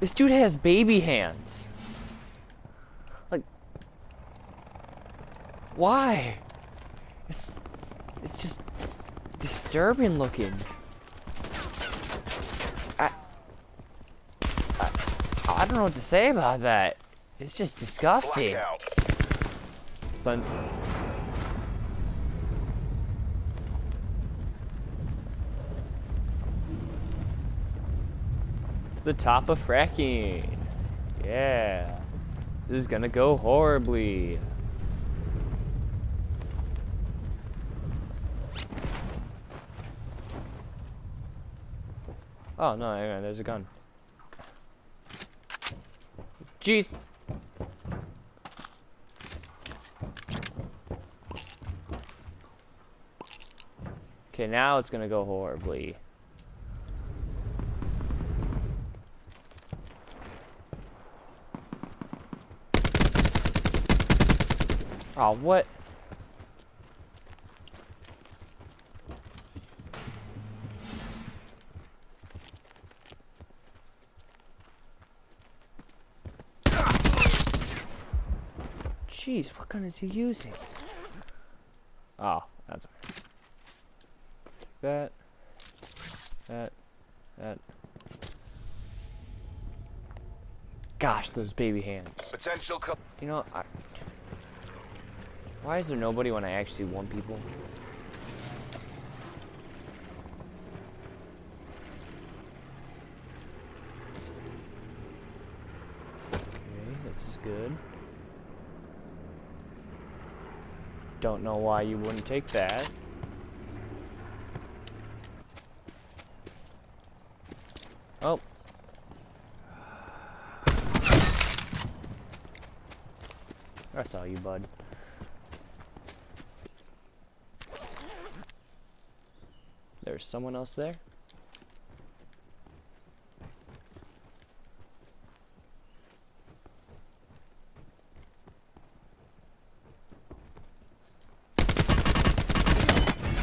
This dude has baby hands. Like, why? It's, it's just disturbing looking. I, I, I don't know what to say about that. It's just disgusting. Blackout. But the top of fracking. Yeah. This is gonna go horribly. Oh no, hang on, there's a gun. Jeez. Okay, now it's gonna go horribly. Oh, what? Jeez, what gun is he using? Oh, that's okay. That, that, that. Gosh, those baby hands. Potential You know, I, why is there nobody when I actually want people? Okay, this is good. Don't know why you wouldn't take that. Oh. I saw you, bud. There's someone else there?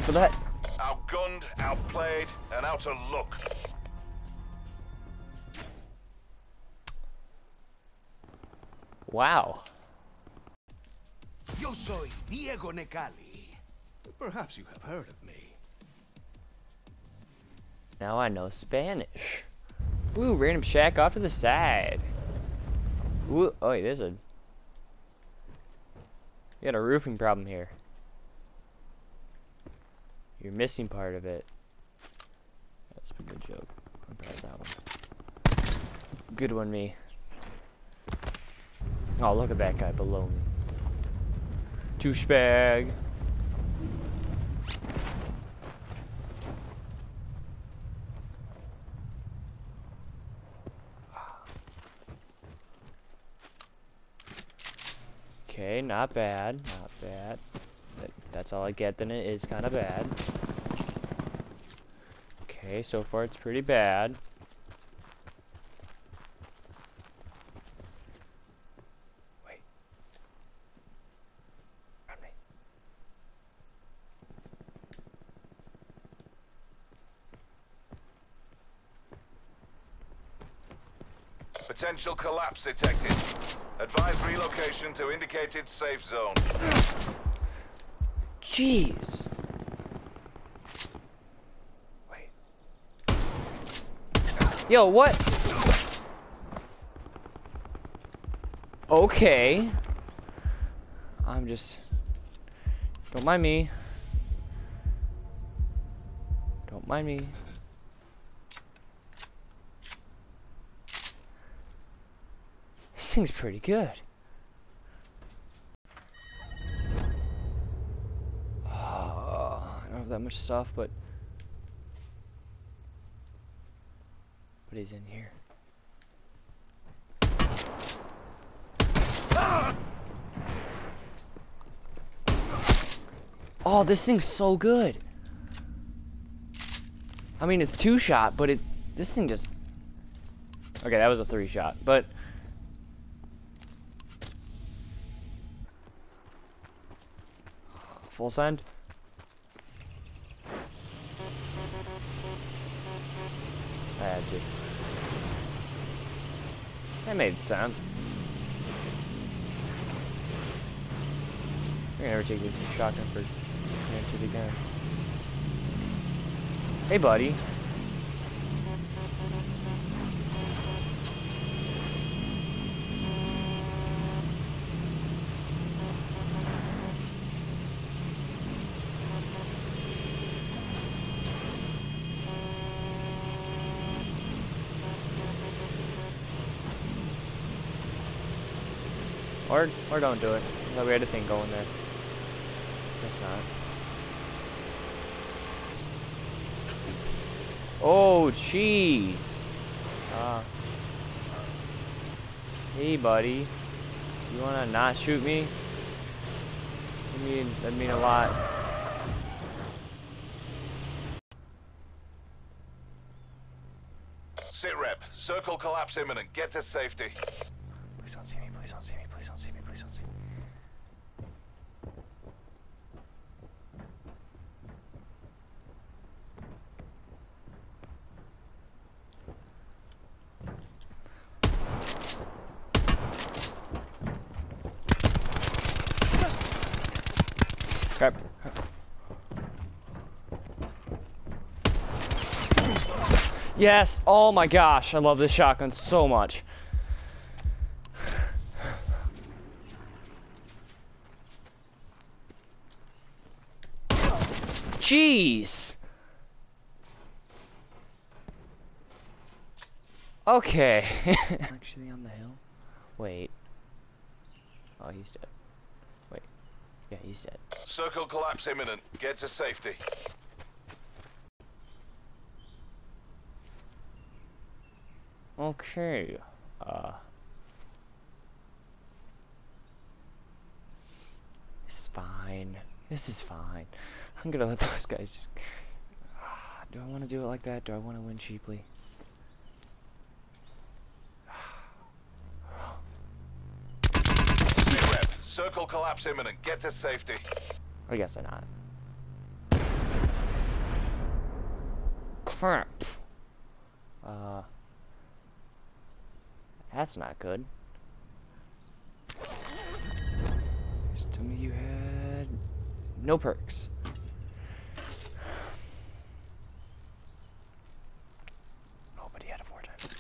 For that. outgunned, outplayed, and out of look. Wow. Yo soy Diego Necalli. Perhaps you have heard of me. Now I know Spanish. Ooh, random shack off to the side. Ooh, oh, there's a... You got a roofing problem here. You're missing part of it. That's a good joke. I'm proud of that one. Good one, me. Oh, look at that guy below me. Douchebag. Not bad, not bad. That, that's all I get, then it is kind of bad. Okay, so far it's pretty bad. Potential collapse detected. Advise relocation to indicated safe zone. Jeez. Wait. Yo, what? Okay. I'm just... Don't mind me. Don't mind me. This thing's pretty good. Oh, I don't have that much stuff, but but he's in here. Oh, this thing's so good. I mean, it's two shot, but it this thing just Okay, that was a three shot, but full send. I had to. That made sense. We're gonna never take this shotgun for granted again. Hey, buddy. Or, or don't do it. I thought we had a thing going there. Guess not. Oh, jeez. Ah. Hey, buddy. You wanna not shoot me? I mean, that'd mean a lot. Sit rep. Circle collapse imminent. Get to safety. Please don't see me, please don't see me, please don't see me, please don't see me. Crap. Yes! Oh my gosh, I love this shotgun so much. Jeez! Okay. Actually on the hill? Wait. Oh, he's dead. Wait. Yeah, he's dead. Circle collapse imminent. Get to safety. Okay. Uh. This is fine. This is fine. I'm gonna let those guys just. Do I want to do it like that? Do I want to win cheaply? Circle collapse imminent. Get to safety. I guess I'm not. Crap. Uh. That's not good. Just tell me you had no perks. Nobody had a four times.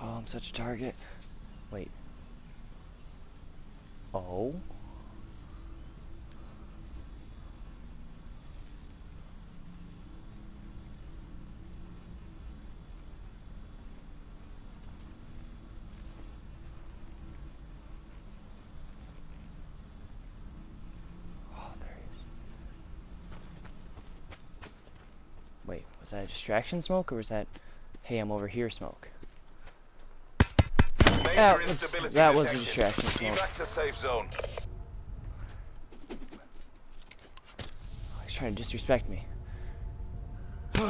Oh, Such a target. Wait. Oh? Oh, there he is. Wait, was that a distraction smoke or was that, hey, I'm over here smoke? That was- that was a distraction smoke. Evac to safe zone. He's trying to disrespect me.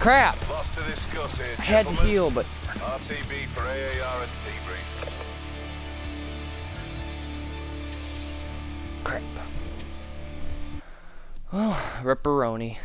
Crap! Lots to discuss here, I had to heal, but RTB for AAR and debrief. crap. Well, ripperoni.